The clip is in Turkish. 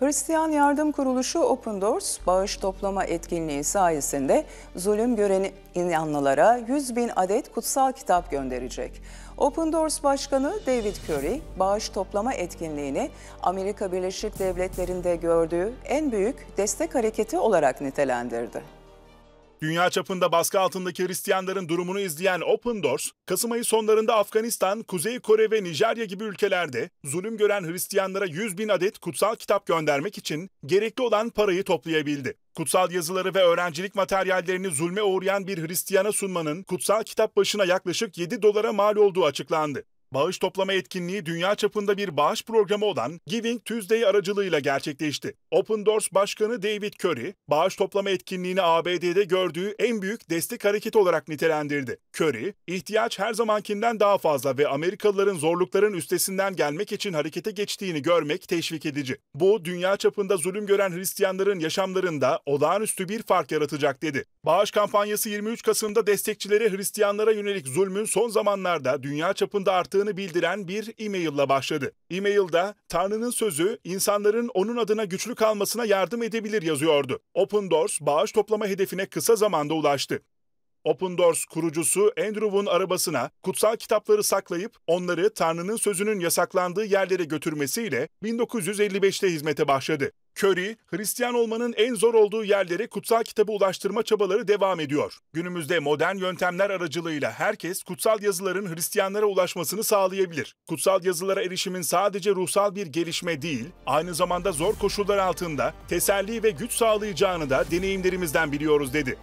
Hristiyan Yardım Kuruluşu Open Doors bağış toplama etkinliği sayesinde zulüm gören inanlılara 100 bin adet kutsal kitap gönderecek. Open Doors Başkanı David Curry, bağış toplama etkinliğini Amerika Birleşik Devletleri'nde gördüğü en büyük destek hareketi olarak nitelendirdi. Dünya çapında baskı altındaki Hristiyanların durumunu izleyen Open Doors, Kasım ayı sonlarında Afganistan, Kuzey Kore ve Nijerya gibi ülkelerde zulüm gören Hristiyanlara 100 bin adet kutsal kitap göndermek için gerekli olan parayı toplayabildi. Kutsal yazıları ve öğrencilik materyallerini zulme uğrayan bir Hristiyana sunmanın kutsal kitap başına yaklaşık 7 dolara mal olduğu açıklandı. Bağış toplama etkinliği dünya çapında bir bağış programı olan Giving Tuesday aracılığıyla gerçekleşti. Open Doors Başkanı David Curry, bağış toplama etkinliğini ABD'de gördüğü en büyük destek hareketi olarak nitelendirdi. Curry, ihtiyaç her zamankinden daha fazla ve Amerikalıların zorlukların üstesinden gelmek için harekete geçtiğini görmek teşvik edici. Bu, dünya çapında zulüm gören Hristiyanların yaşamlarında olağanüstü bir fark yaratacak dedi. Bağış kampanyası 23 Kasım'da destekçilere Hristiyanlara yönelik zulmün son zamanlarda dünya çapında arttığını bildiren bir e-maille başladı. E-mailde Tanrı'nın sözü insanların onun adına güçlü kalmasına yardım edebilir yazıyordu. Open Doors bağış toplama hedefine kısa zamanda ulaştı. Open Doors kurucusu Andrew'un arabasına kutsal kitapları saklayıp onları Tanrı'nın sözünün yasaklandığı yerlere götürmesiyle 1955'te hizmete başladı. Curry, Hristiyan olmanın en zor olduğu yerlere kutsal kitabı ulaştırma çabaları devam ediyor. Günümüzde modern yöntemler aracılığıyla herkes kutsal yazıların Hristiyanlara ulaşmasını sağlayabilir. Kutsal yazılara erişimin sadece ruhsal bir gelişme değil, aynı zamanda zor koşullar altında teselli ve güç sağlayacağını da deneyimlerimizden biliyoruz dedi.